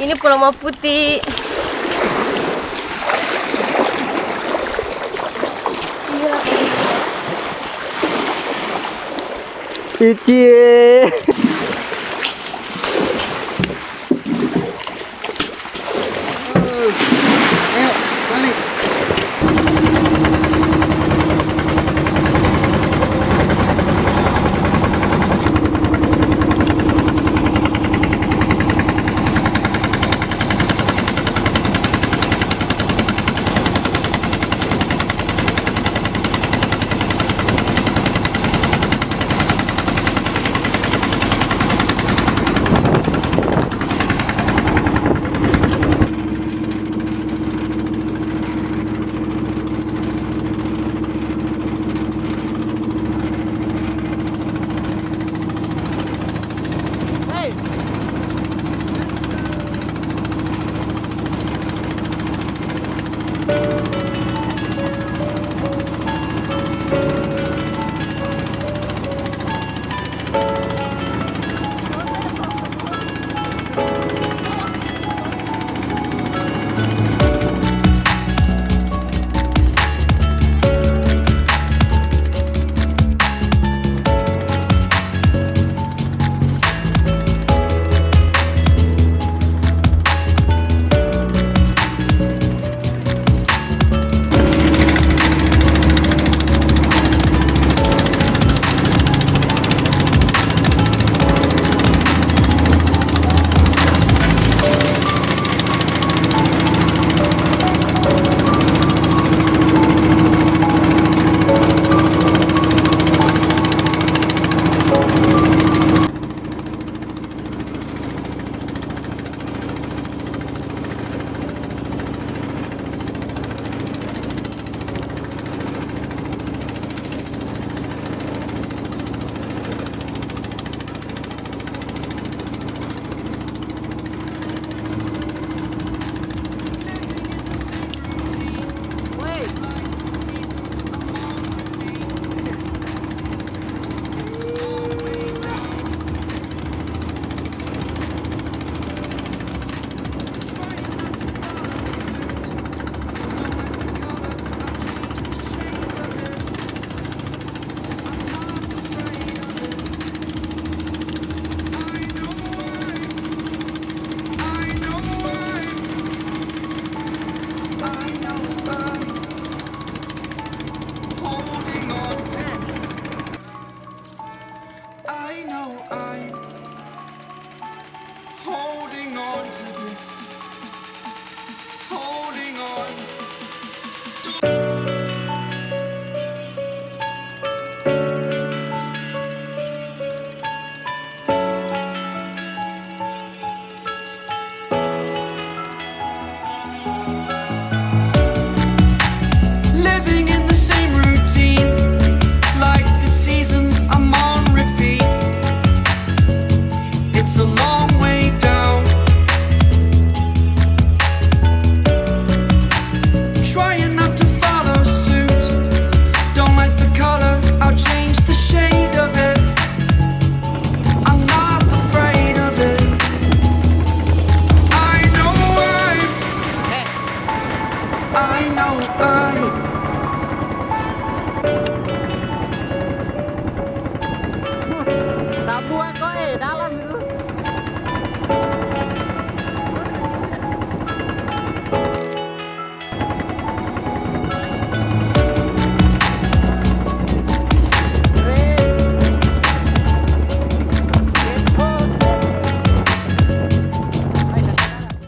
Ini Pulau Putih. Iya. Icie. I know I'm holding on to